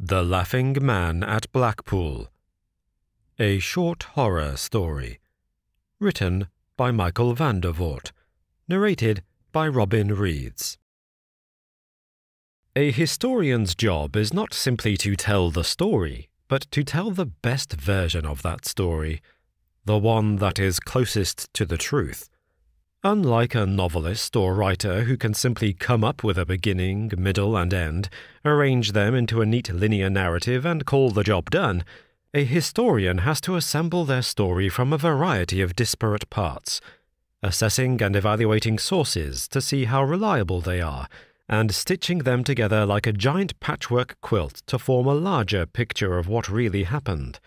The Laughing Man at Blackpool. A short horror story. Written by Michael van der Voort. Narrated by Robin Reads. A historian's job is not simply to tell the story, but to tell the best version of that story, the one that is closest to the truth. Unlike a novelist or writer who can simply come up with a beginning, middle, and end, arrange them into a neat linear narrative, and call the job done, a historian has to assemble their story from a variety of disparate parts, assessing and evaluating sources to see how reliable they are, and stitching them together like a giant patchwork quilt to form a larger picture of what really happened.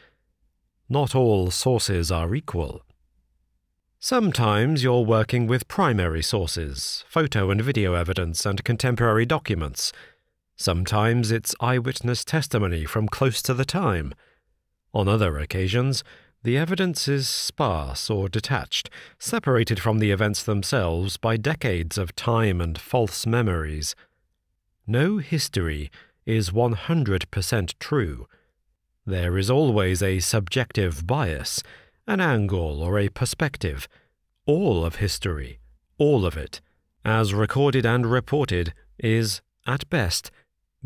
Not all sources are equal. Sometimes you're working with primary sources, photo and video evidence, and contemporary documents. Sometimes it's eyewitness testimony from close to the time. On other occasions, the evidence is sparse or detached, separated from the events themselves by decades of time and false memories. No history is 100% true. There is always a subjective bias an angle or a perspective. All of history, all of it, as recorded and reported, is, at best,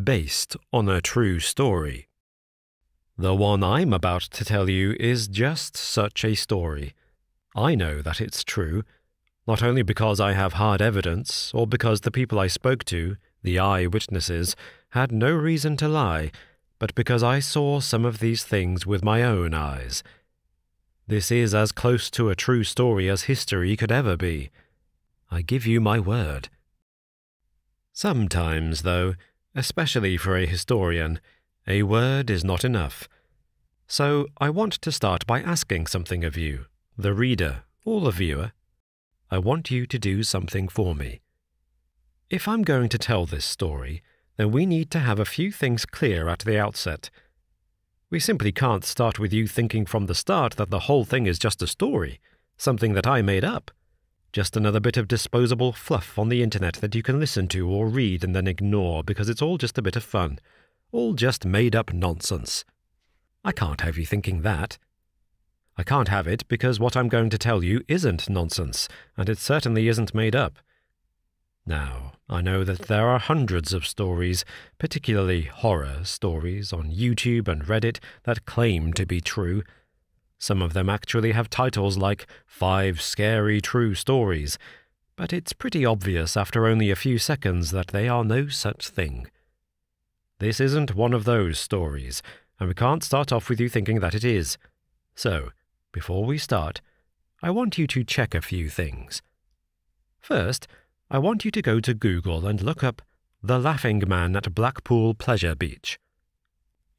based on a true story. The one I'm about to tell you is just such a story. I know that it's true, not only because I have hard evidence, or because the people I spoke to, the eyewitnesses, had no reason to lie, but because I saw some of these things with my own eyes this is as close to a true story as history could ever be. I give you my word. Sometimes, though, especially for a historian, a word is not enough. So I want to start by asking something of you, the reader or the viewer. I want you to do something for me. If I'm going to tell this story, then we need to have a few things clear at the outset. We simply can't start with you thinking from the start that the whole thing is just a story, something that I made up. Just another bit of disposable fluff on the internet that you can listen to or read and then ignore because it's all just a bit of fun. All just made up nonsense. I can't have you thinking that. I can't have it because what I'm going to tell you isn't nonsense, and it certainly isn't made up. Now, I know that there are hundreds of stories, particularly horror stories, on YouTube and Reddit that claim to be true. Some of them actually have titles like Five Scary True Stories, but it's pretty obvious after only a few seconds that they are no such thing. This isn't one of those stories, and we can't start off with you thinking that it is. So, before we start, I want you to check a few things. First, I want you to go to Google and look up The Laughing Man at Blackpool Pleasure Beach.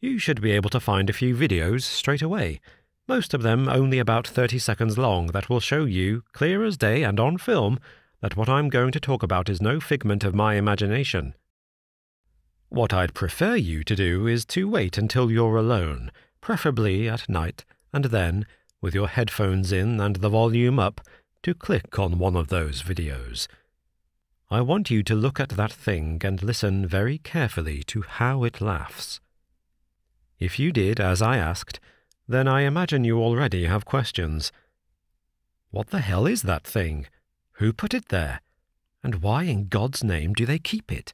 You should be able to find a few videos straight away, most of them only about 30 seconds long, that will show you, clear as day and on film, that what I'm going to talk about is no figment of my imagination. What I'd prefer you to do is to wait until you're alone, preferably at night, and then, with your headphones in and the volume up, to click on one of those videos. I want you to look at that thing and listen very carefully to how it laughs. If you did as I asked, then I imagine you already have questions. What the hell is that thing? Who put it there? And why in God's name do they keep it?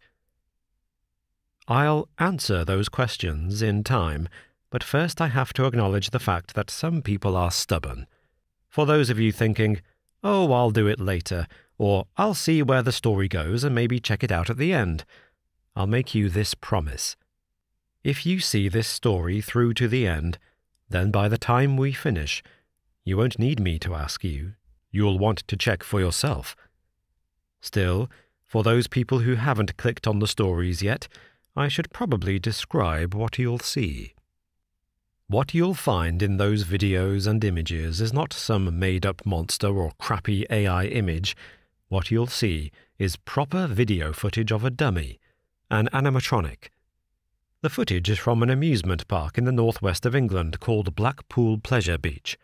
I'll answer those questions in time, but first I have to acknowledge the fact that some people are stubborn. For those of you thinking, oh, I'll do it later, or I'll see where the story goes and maybe check it out at the end. I'll make you this promise. If you see this story through to the end, then by the time we finish, you won't need me to ask you. You'll want to check for yourself. Still, for those people who haven't clicked on the stories yet, I should probably describe what you'll see. What you'll find in those videos and images is not some made up monster or crappy AI image what you'll see is proper video footage of a dummy, an animatronic. The footage is from an amusement park in the northwest of England called Blackpool Pleasure Beach.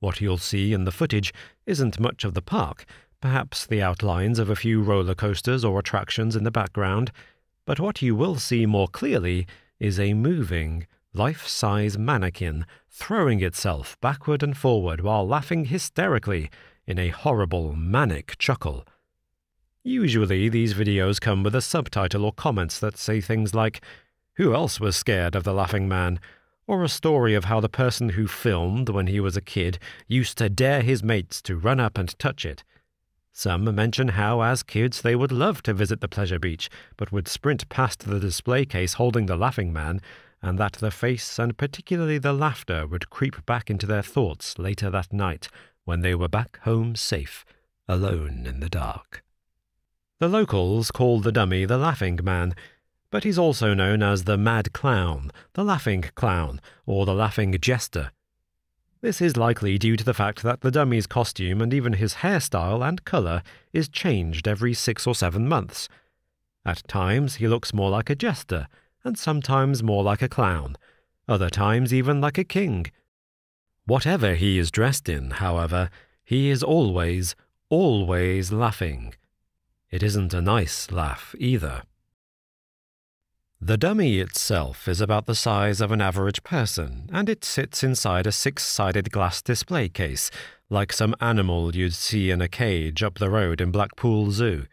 What you'll see in the footage isn't much of the park, perhaps the outlines of a few roller coasters or attractions in the background, but what you will see more clearly is a moving, life size mannequin throwing itself backward and forward while laughing hysterically in a horrible, manic chuckle. Usually, these videos come with a subtitle or comments that say things like, Who else was scared of the laughing man? or a story of how the person who filmed when he was a kid used to dare his mates to run up and touch it. Some mention how, as kids, they would love to visit the pleasure beach, but would sprint past the display case holding the laughing man, and that the face and particularly the laughter would creep back into their thoughts later that night when they were back home safe, alone in the dark. The locals call the dummy the laughing man, but he's also known as the Mad Clown, the Laughing Clown, or the Laughing Jester. This is likely due to the fact that the dummy's costume and even his hairstyle and colour is changed every six or seven months. At times he looks more like a jester, and sometimes more like a clown, other times even like a king. Whatever he is dressed in, however, he is always, always laughing. It isn't a nice laugh either. The dummy itself is about the size of an average person, and it sits inside a six sided glass display case, like some animal you'd see in a cage up the road in Blackpool Zoo.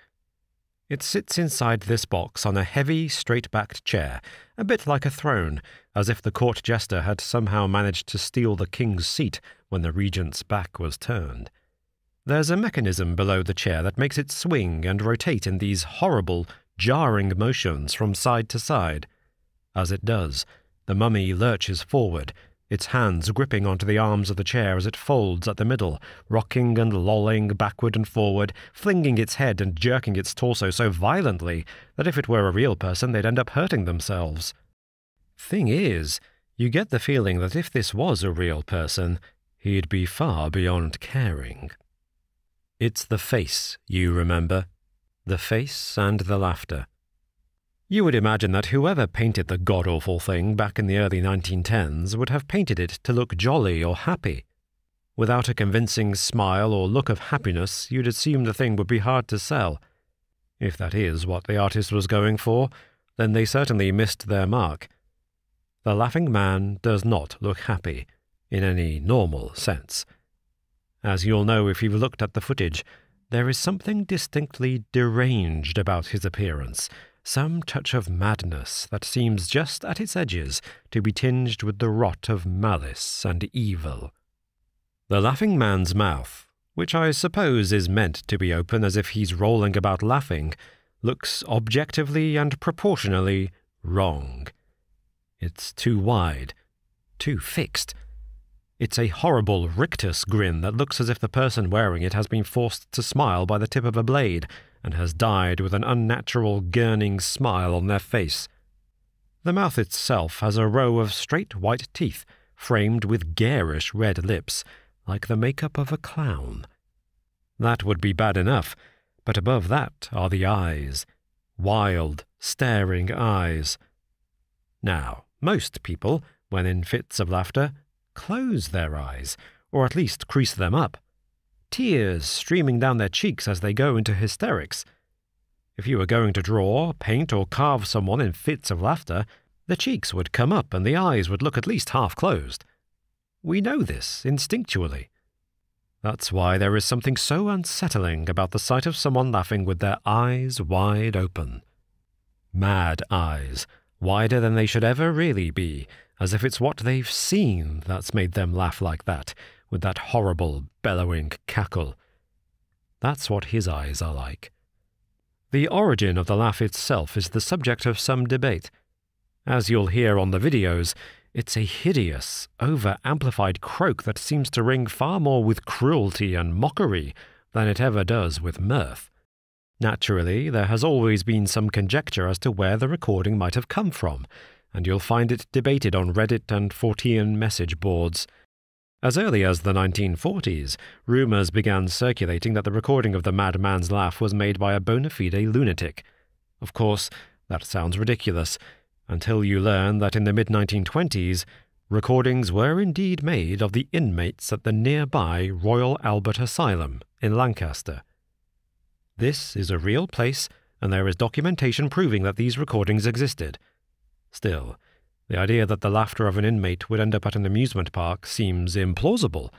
It sits inside this box on a heavy, straight backed chair, a bit like a throne, as if the court jester had somehow managed to steal the king's seat when the regent's back was turned. There's a mechanism below the chair that makes it swing and rotate in these horrible, jarring motions from side to side. As it does, the mummy lurches forward, its hands gripping onto the arms of the chair as it folds at the middle, rocking and lolling backward and forward, flinging its head and jerking its torso so violently that if it were a real person they'd end up hurting themselves. Thing is, you get the feeling that if this was a real person, he'd be far beyond caring. It's the face you remember the face and the laughter. You would imagine that whoever painted the god awful thing back in the early 1910s would have painted it to look jolly or happy. Without a convincing smile or look of happiness, you'd assume the thing would be hard to sell. If that is what the artist was going for, then they certainly missed their mark. The laughing man does not look happy, in any normal sense. As you'll know if you've looked at the footage, there is something distinctly deranged about his appearance, some touch of madness that seems just at its edges to be tinged with the rot of malice and evil. The laughing man's mouth, which I suppose is meant to be open as if he's rolling about laughing, looks objectively and proportionally wrong. It's too wide, too fixed, it's a horrible rictus grin that looks as if the person wearing it has been forced to smile by the tip of a blade and has died with an unnatural gurning smile on their face. The mouth itself has a row of straight white teeth framed with garish red lips, like the makeup of a clown. That would be bad enough, but above that are the eyes. Wild, staring eyes. Now, most people, when in fits of laughter, close their eyes, or at least crease them up. Tears streaming down their cheeks as they go into hysterics. If you were going to draw, paint, or carve someone in fits of laughter, the cheeks would come up and the eyes would look at least half closed. We know this instinctually. That's why there is something so unsettling about the sight of someone laughing with their eyes wide open. Mad eyes, wider than they should ever really be, as if it's what they've seen that's made them laugh like that, with that horrible, bellowing cackle. That's what his eyes are like. The origin of the laugh itself is the subject of some debate. As you'll hear on the videos, it's a hideous, over amplified croak that seems to ring far more with cruelty and mockery than it ever does with mirth. Naturally, there has always been some conjecture as to where the recording might have come from, and you'll find it debated on Reddit and Fortean message boards. As early as the 1940s, rumours began circulating that the recording of the madman's laugh was made by a bona fide lunatic. Of course, that sounds ridiculous, until you learn that in the mid 1920s, recordings were indeed made of the inmates at the nearby Royal Albert Asylum in Lancaster. This is a real place, and there is documentation proving that these recordings existed. Still, The idea that the laughter of an inmate would end up at an amusement park seems implausible.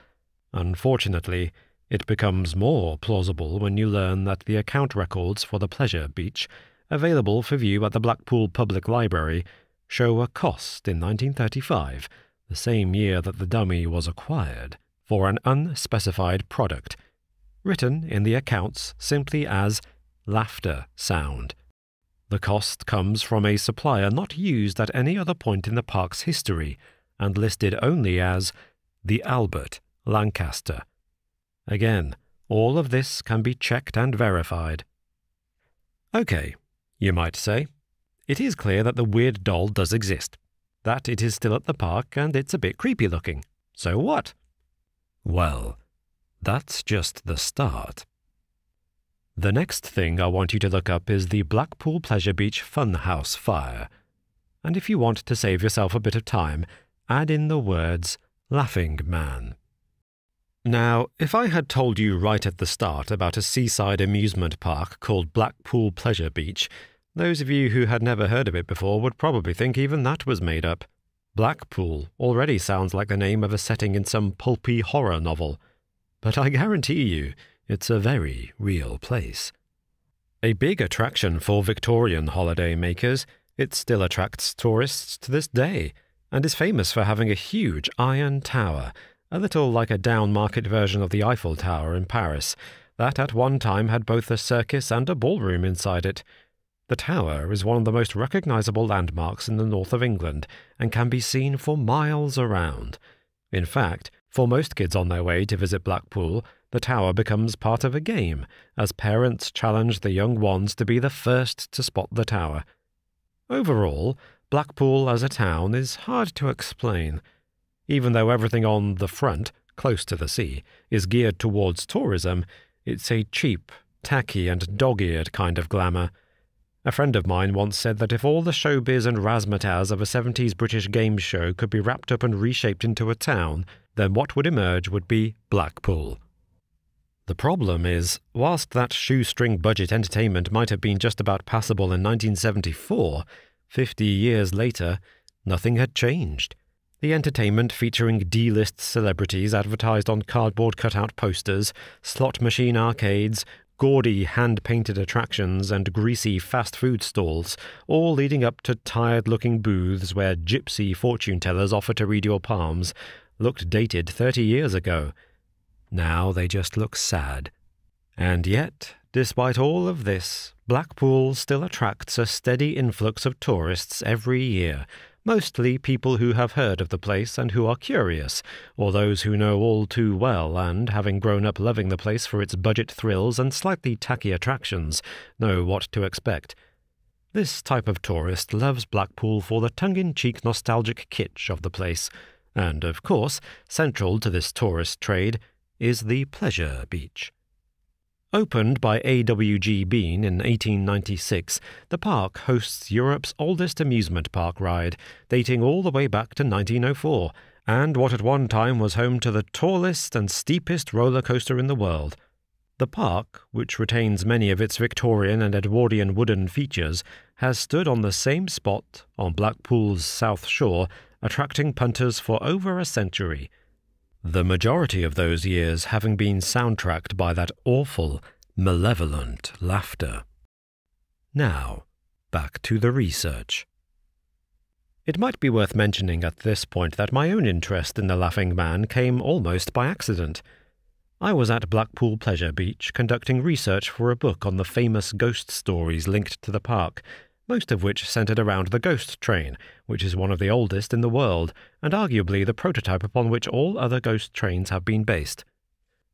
Unfortunately, it becomes more plausible when you learn that the account records for the Pleasure Beach, available for view at the Blackpool Public Library, show a cost in 1935, the same year that the dummy was acquired, for an unspecified product, written in the accounts simply as laughter sound. The cost comes from a supplier not used at any other point in the park's history and listed only as the Albert Lancaster. Again, all of this can be checked and verified. Okay, you might say. It is clear that the weird doll does exist, that it is still at the park and it's a bit creepy looking. So what? Well, that's just the start. The next thing I want you to look up is the Blackpool Pleasure Beach Funhouse fire. And if you want to save yourself a bit of time, add in the words Laughing Man. Now, if I had told you right at the start about a seaside amusement park called Blackpool Pleasure Beach, those of you who had never heard of it before would probably think even that was made up. Blackpool already sounds like the name of a setting in some pulpy horror novel. But I guarantee you, it's a very real place. A big attraction for Victorian holiday makers, it still attracts tourists to this day and is famous for having a huge iron tower, a little like a down-market version of the Eiffel Tower in Paris, that at one time had both a circus and a ballroom inside it. The tower is one of the most recognizable landmarks in the north of England and can be seen for miles around. In fact, for most kids on their way to visit Blackpool, the tower becomes part of a game, as parents challenge the young ones to be the first to spot the tower. Overall, Blackpool as a town is hard to explain. Even though everything on the front, close to the sea, is geared towards tourism, it's a cheap, tacky, and dog eared kind of glamour. A friend of mine once said that if all the showbiz and razzmatazz of a 70s British game show could be wrapped up and reshaped into a town, then what would emerge would be Blackpool. The problem is, whilst that shoestring budget entertainment might have been just about passable in 1974, 50 years later, nothing had changed. The entertainment featuring D list celebrities advertised on cardboard cutout posters, slot machine arcades, gaudy hand painted attractions, and greasy fast food stalls, all leading up to tired looking booths where gypsy fortune tellers offer to read your palms, looked dated 30 years ago. Now they just look sad. And yet, despite all of this, Blackpool still attracts a steady influx of tourists every year, mostly people who have heard of the place and who are curious, or those who know all too well and, having grown up loving the place for its budget thrills and slightly tacky attractions, know what to expect. This type of tourist loves Blackpool for the tongue in cheek nostalgic kitsch of the place, and, of course, central to this tourist trade is the Pleasure Beach. Opened by A.W.G. Bean in 1896, the park hosts Europe's oldest amusement park ride, dating all the way back to 1904, and what at one time was home to the tallest and steepest roller coaster in the world. The park, which retains many of its Victorian and Edwardian wooden features, has stood on the same spot on Blackpool's south shore, attracting punters for over a century the majority of those years having been soundtracked by that awful, malevolent laughter. Now, back to the research. It might be worth mentioning at this point that my own interest in the Laughing Man came almost by accident. I was at Blackpool Pleasure Beach conducting research for a book on the famous ghost stories linked to the park, most of which centered around the ghost train, which is one of the oldest in the world, and arguably the prototype upon which all other ghost trains have been based.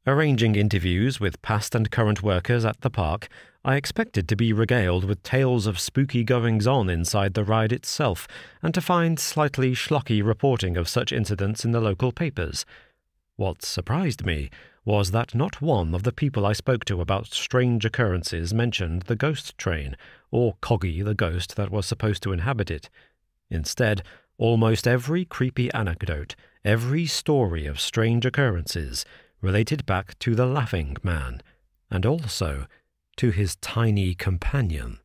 Arranging interviews with past and current workers at the park, I expected to be regaled with tales of spooky goings on inside the ride itself, and to find slightly schlocky reporting of such incidents in the local papers. What surprised me was that not one of the people I spoke to about strange occurrences mentioned the ghost train, or Coggy the ghost that was supposed to inhabit it. Instead, almost every creepy anecdote, every story of strange occurrences, related back to the Laughing Man, and also to his tiny companion.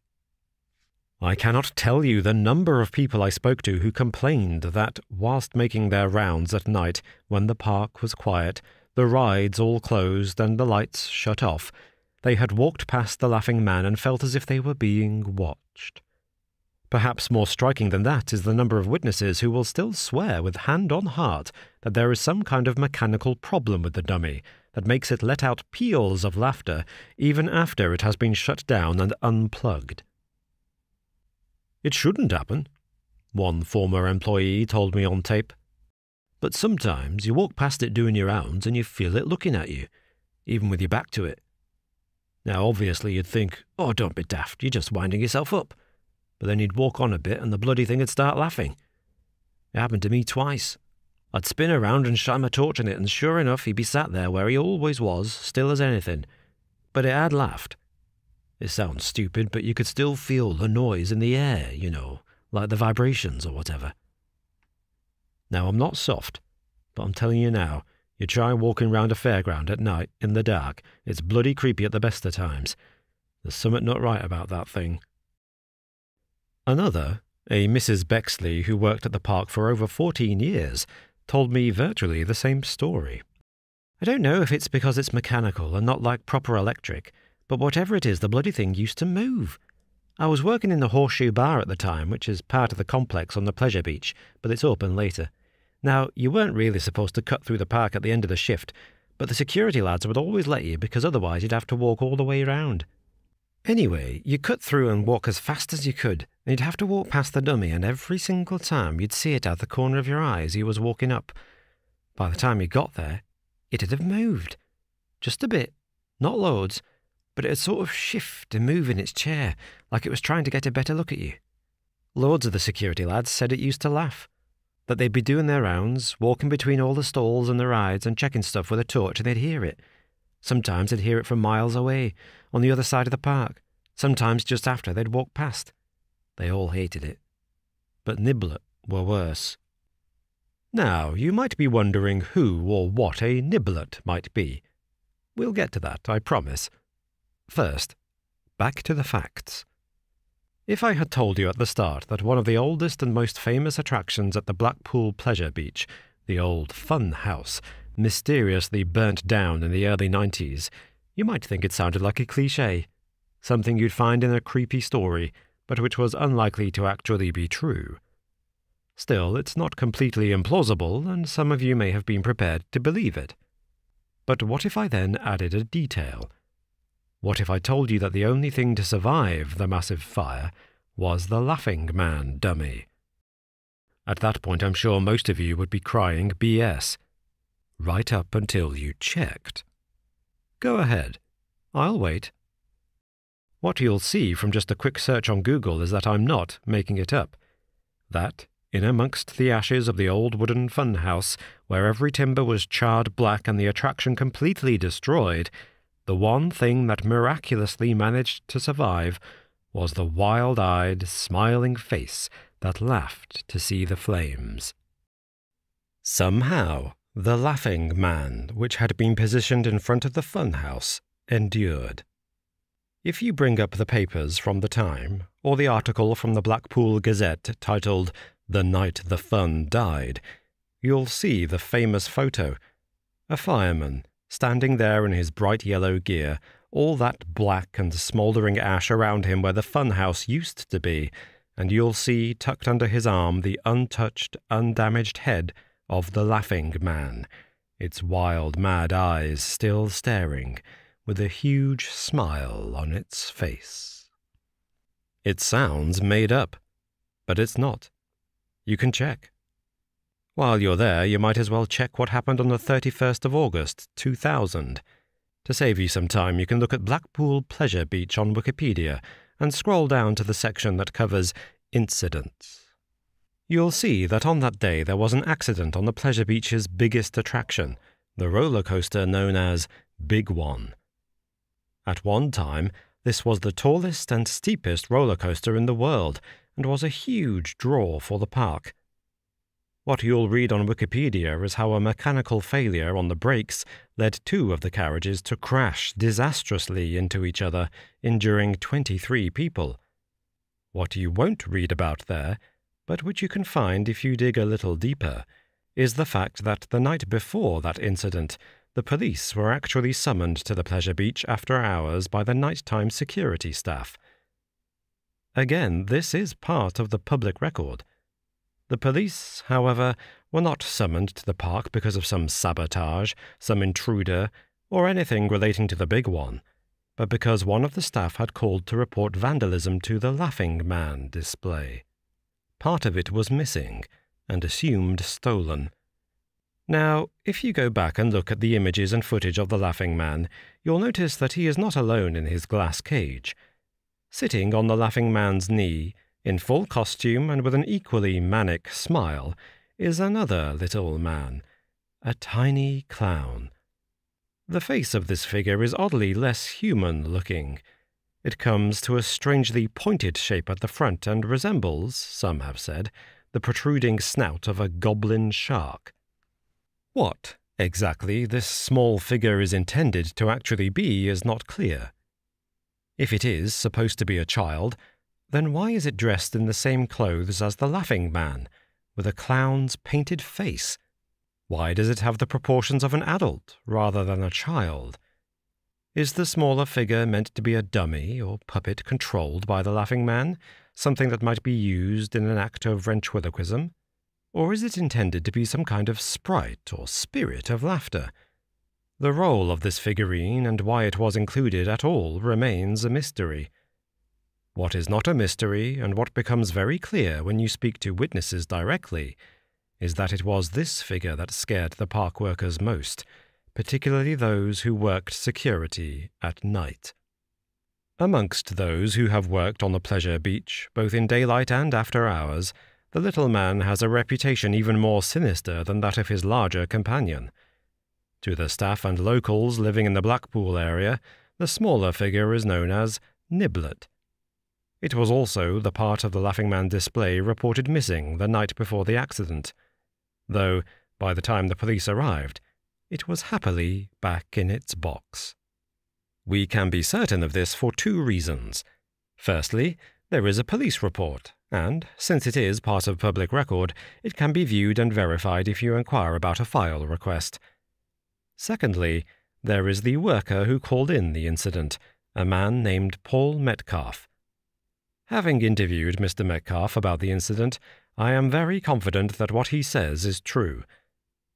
I cannot tell you the number of people I spoke to who complained that, whilst making their rounds at night, when the park was quiet, the rides all closed and the lights shut off, they had walked past the laughing man and felt as if they were being watched. Perhaps more striking than that is the number of witnesses who will still swear with hand on heart that there is some kind of mechanical problem with the dummy that makes it let out peals of laughter even after it has been shut down and unplugged. It shouldn't happen, one former employee told me on tape. But sometimes you walk past it doing your rounds and you feel it looking at you, even with your back to it. Now, obviously, you'd think, oh, don't be daft, you're just winding yourself up. But then you'd walk on a bit and the bloody thing would start laughing. It happened to me twice. I'd spin around and shine my torch on it, and sure enough, he'd be sat there where he always was, still as anything. But it had laughed, it sounds stupid, but you could still feel the noise in the air, you know, like the vibrations or whatever. Now, I'm not soft, but I'm telling you now, you try walking round a fairground at night in the dark, it's bloody creepy at the best of times. There's something not right about that thing. Another, a Mrs. Bexley who worked at the park for over 14 years, told me virtually the same story. I don't know if it's because it's mechanical and not like proper electric, but whatever it is, the bloody thing used to move. I was working in the Horseshoe Bar at the time, which is part of the complex on the pleasure beach, but it's open later. Now, you weren't really supposed to cut through the park at the end of the shift, but the security lads would always let you because otherwise you'd have to walk all the way round. Anyway, you cut through and walk as fast as you could, and you'd have to walk past the dummy, and every single time you'd see it out the corner of your eye as you was walking up. By the time you got there, it'd have moved. Just a bit, not loads, but it'd sort of shift and move in its chair, like it was trying to get a better look at you. Loads of the security lads said it used to laugh. That they'd be doing their rounds, walking between all the stalls and the rides and checking stuff with a torch, and they'd hear it. Sometimes they'd hear it from miles away, on the other side of the park. Sometimes just after they'd walk past. They all hated it. But Niblet were worse. Now, you might be wondering who or what a Niblet might be. We'll get to that, I promise. First, back to the facts. If I had told you at the start that one of the oldest and most famous attractions at the Blackpool Pleasure Beach, the old Fun House, mysteriously burnt down in the early 90s, you might think it sounded like a cliche, something you'd find in a creepy story, but which was unlikely to actually be true. Still, it's not completely implausible, and some of you may have been prepared to believe it. But what if I then added a detail? What if I told you that the only thing to survive the massive fire was the Laughing Man dummy? At that point, I'm sure most of you would be crying BS. Right up until you checked. Go ahead. I'll wait. What you'll see from just a quick search on Google is that I'm not making it up. That, in amongst the ashes of the old wooden fun house, where every timber was charred black and the attraction completely destroyed, the one thing that miraculously managed to survive was the wild eyed, smiling face that laughed to see the flames. Somehow, the laughing man, which had been positioned in front of the fun house, endured. If you bring up the papers from the time, or the article from the Blackpool Gazette titled The Night the Fun Died, you'll see the famous photo. A fireman standing there in his bright yellow gear, all that black and smouldering ash around him where the fun house used to be, and you'll see tucked under his arm the untouched, undamaged head of the laughing man, its wild, mad eyes still staring, with a huge smile on its face. It sounds made up, but it's not. You can check. While you're there, you might as well check what happened on the 31st of August, 2000. To save you some time, you can look at Blackpool Pleasure Beach on Wikipedia and scroll down to the section that covers incidents. You'll see that on that day there was an accident on the Pleasure Beach's biggest attraction, the roller coaster known as Big One. At one time, this was the tallest and steepest roller coaster in the world and was a huge draw for the park. What you'll read on Wikipedia is how a mechanical failure on the brakes led two of the carriages to crash disastrously into each other, injuring 23 people. What you won't read about there, but which you can find if you dig a little deeper, is the fact that the night before that incident, the police were actually summoned to the pleasure beach after hours by the nighttime security staff. Again, this is part of the public record. The police, however, were not summoned to the park because of some sabotage, some intruder, or anything relating to the big one, but because one of the staff had called to report vandalism to the Laughing Man display. Part of it was missing, and assumed stolen. Now, if you go back and look at the images and footage of the Laughing Man, you'll notice that he is not alone in his glass cage. Sitting on the Laughing Man's knee, in full costume and with an equally manic smile, is another little man, a tiny clown. The face of this figure is oddly less human looking. It comes to a strangely pointed shape at the front and resembles, some have said, the protruding snout of a goblin shark. What, exactly, this small figure is intended to actually be is not clear. If it is supposed to be a child, then why is it dressed in the same clothes as the Laughing Man, with a clown's painted face? Why does it have the proportions of an adult rather than a child? Is the smaller figure meant to be a dummy or puppet controlled by the Laughing Man, something that might be used in an act of ventriloquism? Or is it intended to be some kind of sprite or spirit of laughter? The role of this figurine and why it was included at all remains a mystery. What is not a mystery, and what becomes very clear when you speak to witnesses directly, is that it was this figure that scared the park workers most, particularly those who worked security at night. Amongst those who have worked on the pleasure beach, both in daylight and after hours, the little man has a reputation even more sinister than that of his larger companion. To the staff and locals living in the Blackpool area, the smaller figure is known as Niblet. It was also the part of the Laughing Man display reported missing the night before the accident, though by the time the police arrived, it was happily back in its box. We can be certain of this for two reasons. Firstly, there is a police report, and, since it is part of public record, it can be viewed and verified if you inquire about a file request. Secondly, there is the worker who called in the incident, a man named Paul Metcalf. Having interviewed Mr. Metcalf about the incident, I am very confident that what he says is true.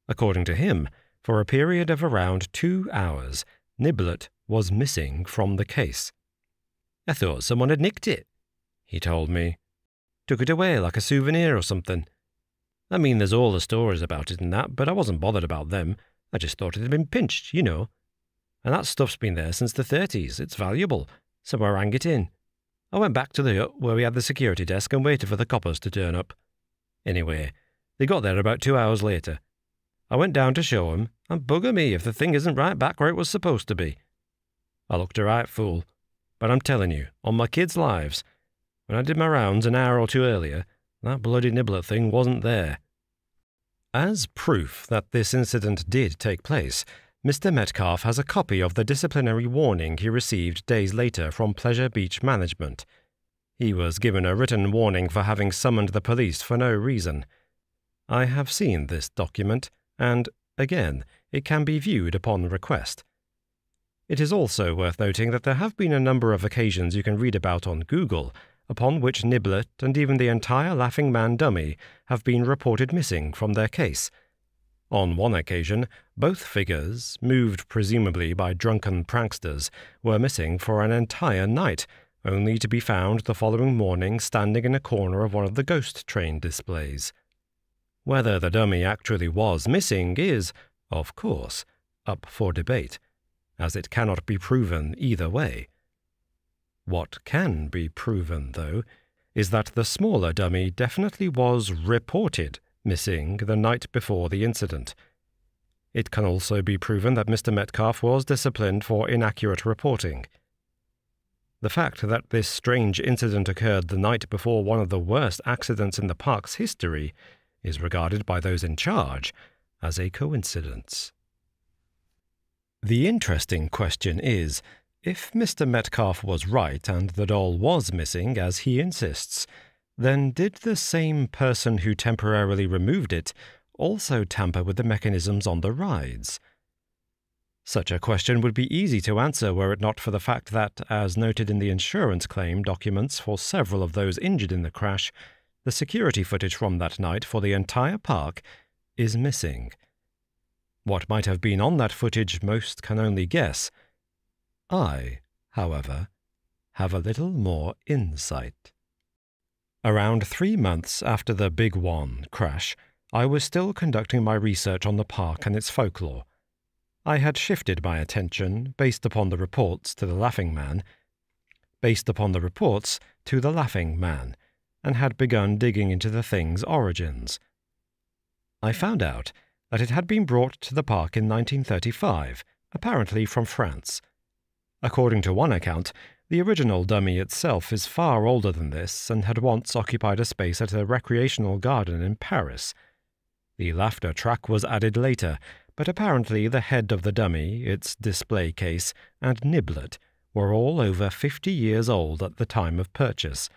According to him, for a period of around two hours, Niblet was missing from the case. I thought someone had nicked it, he told me. Took it away like a souvenir or something. I mean, there's all the stories about it and that, but I wasn't bothered about them. I just thought it had been pinched, you know. And that stuff's been there since the 30s. It's valuable, so I rang it in. I went back to the hut where we had the security desk and waited for the coppers to turn up. Anyway, they got there about two hours later. I went down to show 'em, and bugger me if the thing isn't right back where it was supposed to be. I looked a right fool, but I'm telling you, on my kids' lives, when I did my rounds an hour or two earlier, that bloody Niblet thing wasn't there. As proof that this incident did take place, Mr. Metcalf has a copy of the disciplinary warning he received days later from Pleasure Beach Management. He was given a written warning for having summoned the police for no reason. I have seen this document, and, again, it can be viewed upon request. It is also worth noting that there have been a number of occasions you can read about on Google upon which Niblet and even the entire Laughing Man dummy have been reported missing from their case. On one occasion, both figures, moved presumably by drunken pranksters, were missing for an entire night, only to be found the following morning standing in a corner of one of the ghost train displays. Whether the dummy actually was missing is, of course, up for debate, as it cannot be proven either way. What can be proven, though, is that the smaller dummy definitely was reported missing the night before the incident. It can also be proven that Mr. Metcalf was disciplined for inaccurate reporting. The fact that this strange incident occurred the night before one of the worst accidents in the park's history is regarded by those in charge as a coincidence. The interesting question is If Mr. Metcalf was right and the doll was missing, as he insists, then did the same person who temporarily removed it also tamper with the mechanisms on the rides? Such a question would be easy to answer were it not for the fact that, as noted in the insurance claim documents for several of those injured in the crash, the security footage from that night for the entire park is missing. What might have been on that footage most can only guess. I, however, have a little more insight. Around three months after the Big One crash, I was still conducting my research on the park and its folklore. I had shifted my attention, based upon the reports, to the Laughing Man, based upon the reports to the Laughing Man, and had begun digging into the thing's origins. I found out that it had been brought to the park in 1935, apparently from France. According to one account, the original dummy itself is far older than this and had once occupied a space at a recreational garden in Paris. The laughter track was added later, but apparently the head of the dummy, its display case, and niblet were all over fifty years old at the time of purchase.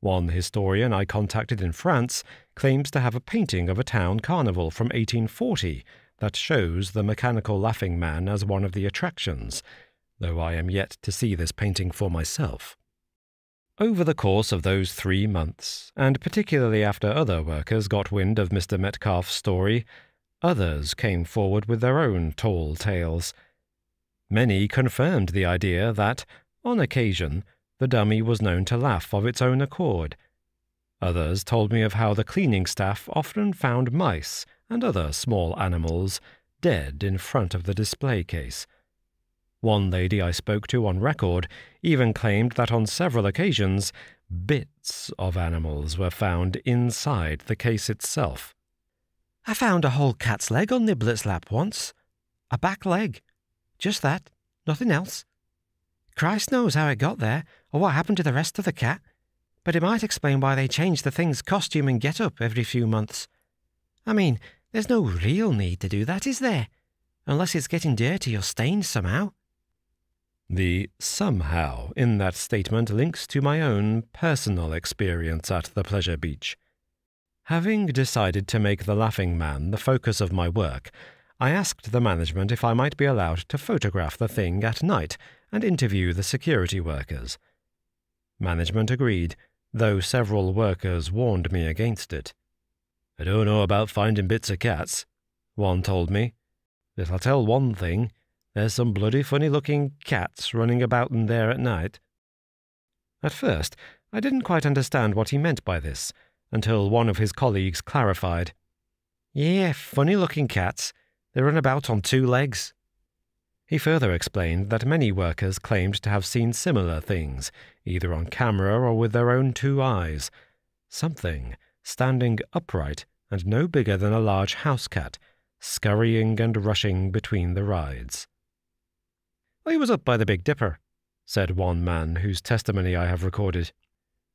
One historian I contacted in France claims to have a painting of a town carnival from 1840 that shows the mechanical laughing man as one of the attractions, though I am yet to see this painting for myself. Over the course of those three months, and particularly after other workers got wind of Mr. Metcalf's story, Others came forward with their own tall tales. Many confirmed the idea that, on occasion, the dummy was known to laugh of its own accord. Others told me of how the cleaning staff often found mice and other small animals dead in front of the display case. One lady I spoke to on record even claimed that on several occasions bits of animals were found inside the case itself. I found a whole cat's leg on Niblet's lap once. A back leg. Just that. Nothing else. Christ knows how it got there, or what happened to the rest of the cat, but it might explain why they change the thing's costume and get up every few months. I mean, there's no real need to do that, is there? Unless it's getting dirty or stained somehow. The somehow in that statement links to my own personal experience at the pleasure beach. Having decided to make the Laughing Man the focus of my work, I asked the management if I might be allowed to photograph the thing at night and interview the security workers. Management agreed, though several workers warned me against it. I don't know about finding bits of cats, one told me. But I'll tell one thing there's some bloody funny looking cats running about in there at night. At first, I didn't quite understand what he meant by this until one of his colleagues clarified. Yeah, funny looking cats. They run about on two legs. He further explained that many workers claimed to have seen similar things, either on camera or with their own two eyes. Something standing upright and no bigger than a large house cat, scurrying and rushing between the rides. I was up by the Big Dipper, said one man whose testimony I have recorded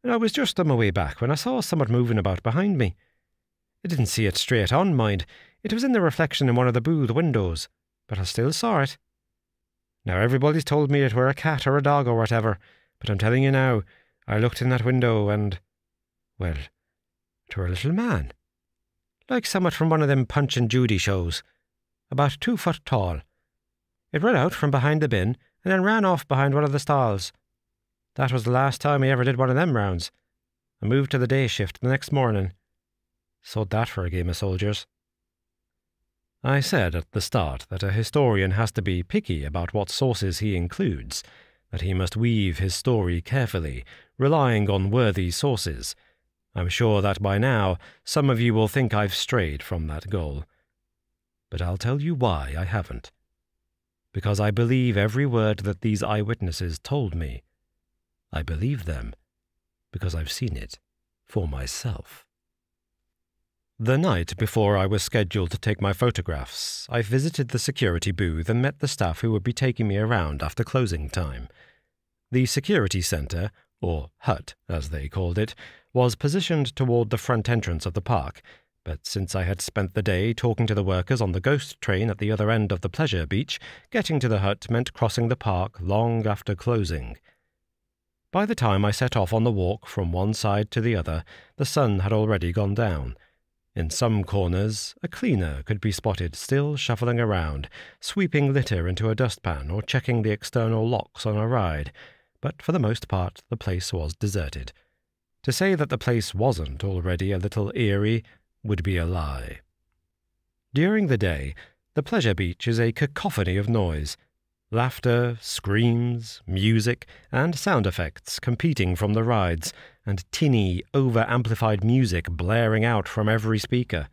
and I was just on my way back when I saw somewhat moving about behind me. I didn't see it straight on, mind. It was in the reflection in one of the booth windows, but I still saw it. Now everybody's told me it were a cat or a dog or whatever, but I'm telling you now, I looked in that window and, well, it were a little man. Like somewhat from one of them Punch and Judy shows, about two foot tall. It ran out from behind the bin and then ran off behind one of the stalls. That was the last time he ever did one of them rounds. I moved to the day shift the next morning. Sold that for a game of soldiers. I said at the start that a historian has to be picky about what sources he includes, that he must weave his story carefully, relying on worthy sources. I'm sure that by now some of you will think I've strayed from that goal. But I'll tell you why I haven't. Because I believe every word that these eyewitnesses told me I believe them because I've seen it for myself. The night before I was scheduled to take my photographs, I visited the security booth and met the staff who would be taking me around after closing time. The security center, or hut as they called it, was positioned toward the front entrance of the park, but since I had spent the day talking to the workers on the ghost train at the other end of the pleasure beach, getting to the hut meant crossing the park long after closing. By the time I set off on the walk from one side to the other, the sun had already gone down. In some corners, a cleaner could be spotted still shuffling around, sweeping litter into a dustpan or checking the external locks on a ride, but for the most part the place was deserted. To say that the place wasn't already a little eerie would be a lie. During the day, the pleasure beach is a cacophony of noise laughter, screams, music, and sound effects competing from the rides, and tinny, over amplified music blaring out from every speaker.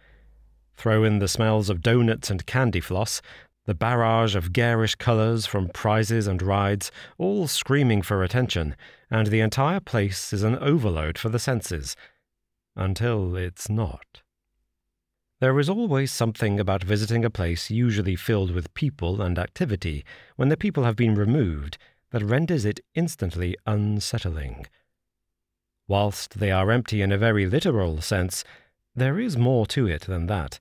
Throw in the smells of donuts and candy floss, the barrage of garish colours from prizes and rides, all screaming for attention, and the entire place is an overload for the senses. Until it's not. There is always something about visiting a place usually filled with people and activity, when the people have been removed, that renders it instantly unsettling. Whilst they are empty in a very literal sense, there is more to it than that.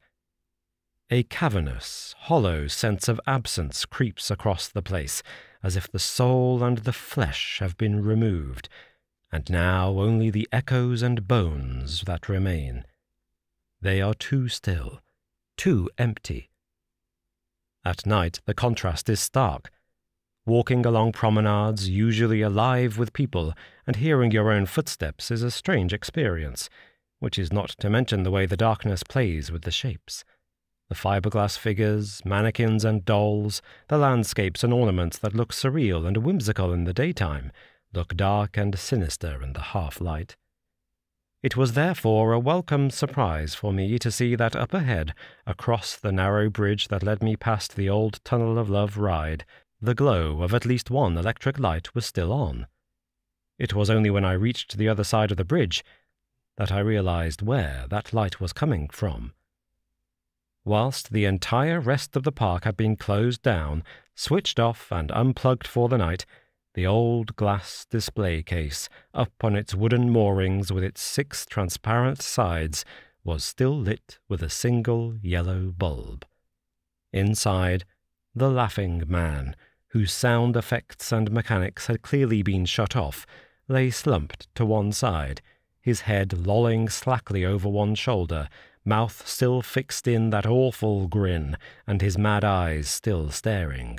A cavernous, hollow sense of absence creeps across the place, as if the soul and the flesh have been removed, and now only the echoes and bones that remain. They are too still, too empty. At night, the contrast is stark. Walking along promenades, usually alive with people, and hearing your own footsteps is a strange experience, which is not to mention the way the darkness plays with the shapes. The fiberglass figures, mannequins and dolls, the landscapes and ornaments that look surreal and whimsical in the daytime, look dark and sinister in the half light. It was therefore a welcome surprise for me to see that up ahead, across the narrow bridge that led me past the old Tunnel of Love ride, the glow of at least one electric light was still on. It was only when I reached the other side of the bridge that I realized where that light was coming from. Whilst the entire rest of the park had been closed down, switched off, and unplugged for the night, the old glass display case, up on its wooden moorings with its six transparent sides, was still lit with a single yellow bulb. Inside, the laughing man, whose sound effects and mechanics had clearly been shut off, lay slumped to one side, his head lolling slackly over one shoulder, mouth still fixed in that awful grin, and his mad eyes still staring.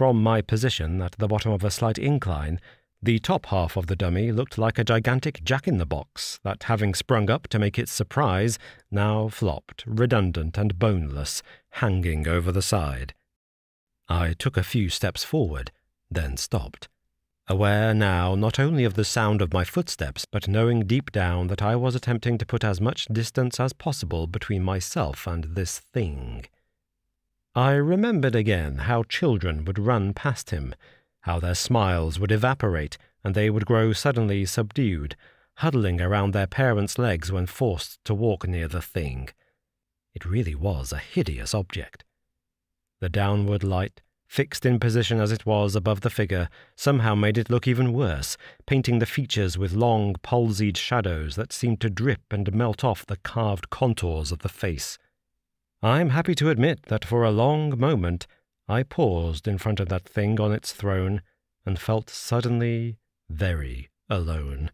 From my position at the bottom of a slight incline, the top half of the dummy looked like a gigantic jack in the box that, having sprung up to make its surprise, now flopped, redundant and boneless, hanging over the side. I took a few steps forward, then stopped, aware now not only of the sound of my footsteps, but knowing deep down that I was attempting to put as much distance as possible between myself and this thing. I remembered again how children would run past him, how their smiles would evaporate and they would grow suddenly subdued, huddling around their parents' legs when forced to walk near the thing. It really was a hideous object. The downward light, fixed in position as it was above the figure, somehow made it look even worse, painting the features with long, palsied shadows that seemed to drip and melt off the carved contours of the face. I'm happy to admit that for a long moment I paused in front of that thing on its throne and felt suddenly very alone.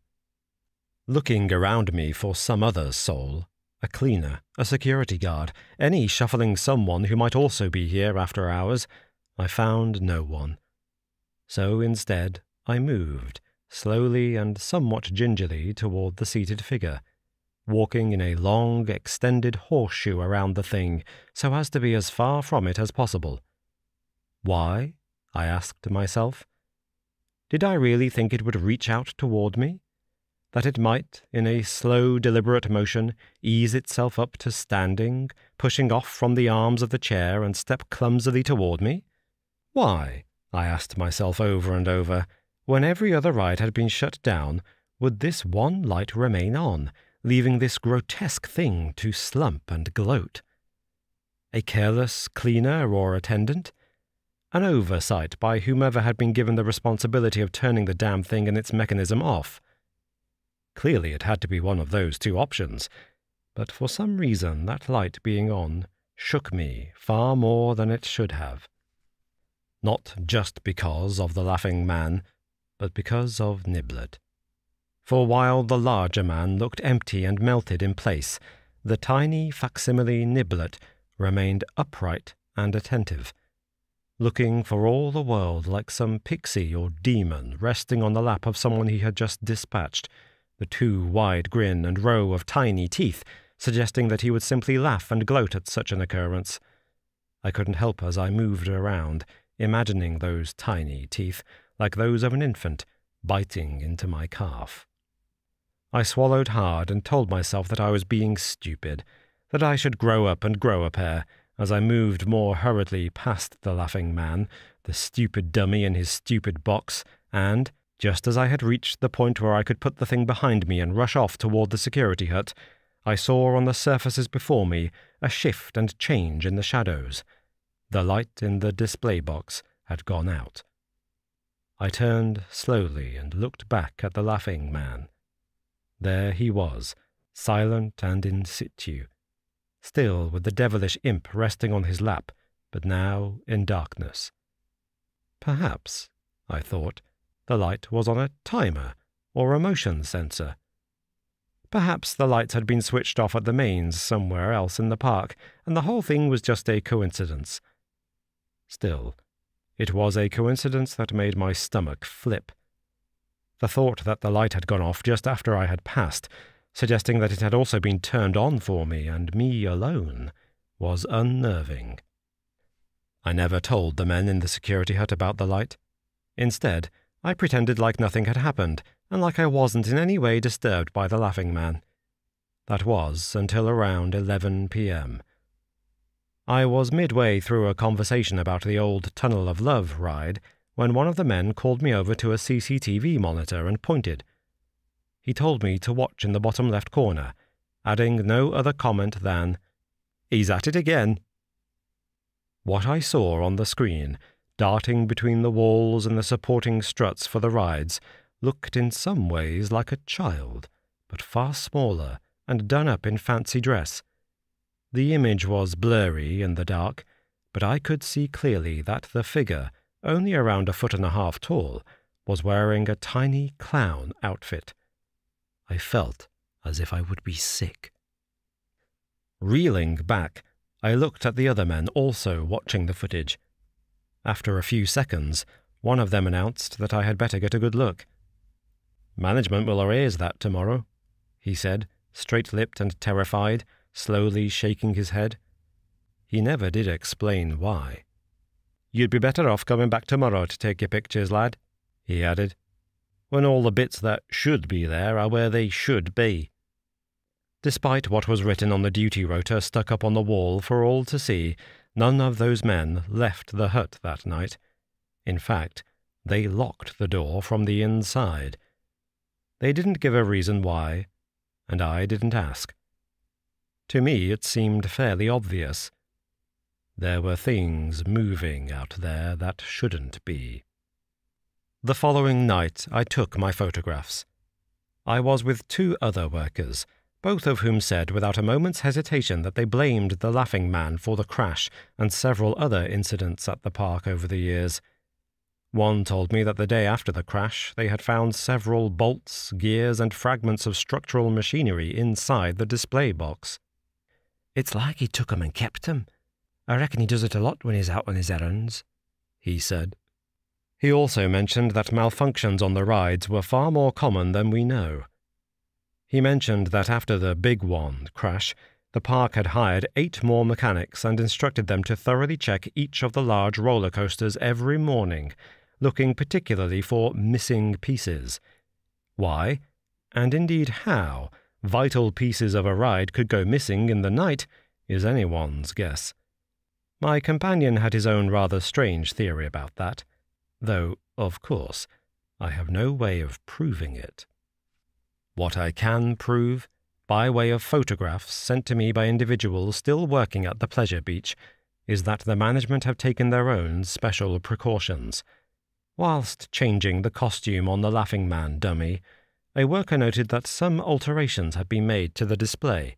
Looking around me for some other soul, a cleaner, a security guard, any shuffling someone who might also be here after hours, I found no one. So instead, I moved, slowly and somewhat gingerly, toward the seated figure walking in a long, extended horseshoe around the thing so as to be as far from it as possible. Why? I asked myself. Did I really think it would reach out toward me? That it might, in a slow, deliberate motion, ease itself up to standing, pushing off from the arms of the chair and step clumsily toward me? Why? I asked myself over and over. When every other ride had been shut down, would this one light remain on, leaving this grotesque thing to slump and gloat. A careless cleaner or attendant? An oversight by whomever had been given the responsibility of turning the damn thing and its mechanism off. Clearly, it had to be one of those two options. but for some reason that light being on shook me far more than it should have. Not just because of the laughing man, but because of Niblet. For while the larger man looked empty and melted in place, the tiny facsimile Niblet remained upright and attentive, looking for all the world like some pixie or demon resting on the lap of someone he had just dispatched, the too wide grin and row of tiny teeth suggesting that he would simply laugh and gloat at such an occurrence. I couldn't help as I moved around, imagining those tiny teeth, like those of an infant, biting into my calf. I swallowed hard and told myself that I was being stupid, that I should grow up and grow a pair, as I moved more hurriedly past the laughing man, the stupid dummy in his stupid box, and, just as I had reached the point where I could put the thing behind me and rush off toward the security hut, I saw on the surfaces before me a shift and change in the shadows. The light in the display box had gone out. I turned slowly and looked back at the laughing man. There he was, silent and in situ, still with the devilish imp resting on his lap, but now in darkness. Perhaps, I thought, the light was on a timer or a motion sensor. Perhaps the lights had been switched off at the mains somewhere else in the park, and the whole thing was just a coincidence. Still, it was a coincidence that made my stomach flip. The thought that the light had gone off just after I had passed, suggesting that it had also been turned on for me and me alone, was unnerving. I never told the men in the security hut about the light. Instead, I pretended like nothing had happened, and like I wasn't in any way disturbed by the laughing man. That was until around 11 p.m. I was midway through a conversation about the old Tunnel of Love ride when one of the men called me over to a CCTV monitor and pointed. He told me to watch in the bottom left corner, adding no other comment than, He's at it again. What I saw on the screen darting between the walls and the supporting struts for the rides, looked in some ways like a child, but far smaller and done up in fancy dress. The image was blurry in the dark, but I could see clearly that the figure, only around a foot and a half tall, was wearing a tiny clown outfit. I felt as if I would be sick. Reeling back, I looked at the other men also watching the footage. After a few seconds, one of them announced that I had better get a good look. Management will erase that tomorrow, he said, straight lipped and terrified, slowly shaking his head. He never did explain why. You'd be better off coming back tomorrow to take your pictures, lad, he added, when all the bits that should be there are where they should be. Despite what was written on the duty rota stuck up on the wall for all to see, None of those men left the hut that night. In fact, they locked the door from the inside. They didn't give a reason why, and I didn't ask. To me, it seemed fairly obvious. There were things moving out there that shouldn't be. The following night, I took my photographs. I was with two other workers both of whom said without a moment's hesitation that they blamed the Laughing Man for the crash and several other incidents at the park over the years. One told me that the day after the crash they had found several bolts, gears, and fragments of structural machinery inside the display box. It's like he took 'em and kept 'em. I reckon he does it a lot when he's out on his errands, he said. He also mentioned that malfunctions on the rides were far more common than we know. He mentioned that after the Big One crash, the park had hired eight more mechanics and instructed them to thoroughly check each of the large roller coasters every morning, looking particularly for missing pieces. Why, and indeed how, vital pieces of a ride could go missing in the night is anyone's guess. My companion had his own rather strange theory about that, though, of course, I have no way of proving it. What I can prove, by way of photographs sent to me by individuals still working at the pleasure beach, is that the management have taken their own special precautions. Whilst changing the costume on the Laughing Man dummy, a worker noted that some alterations had been made to the display.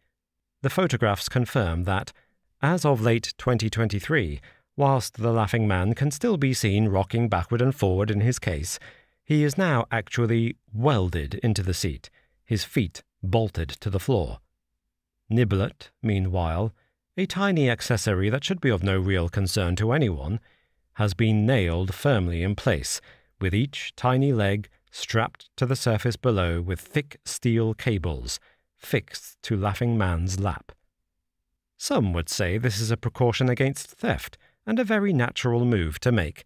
The photographs confirm that, as of late 2023, whilst the laughing man can still be seen rocking backward and forward in his case, he is now actually welded into the seat, his feet bolted to the floor. Niblet, meanwhile, a tiny accessory that should be of no real concern to anyone, has been nailed firmly in place, with each tiny leg strapped to the surface below with thick steel cables, fixed to Laughing Man's lap. Some would say this is a precaution against theft, and a very natural move to make.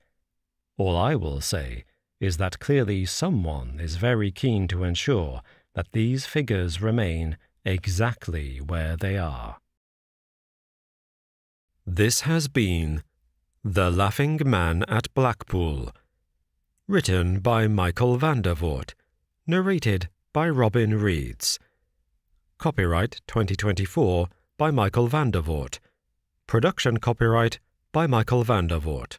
All I will say is that clearly someone is very keen to ensure that these figures remain exactly where they are. This has been The Laughing Man at Blackpool, written by Michael Vandervoort, narrated by Robin Reads. Copyright 2024 by Michael Vandervoort. Production copyright by Michael Vandervoort.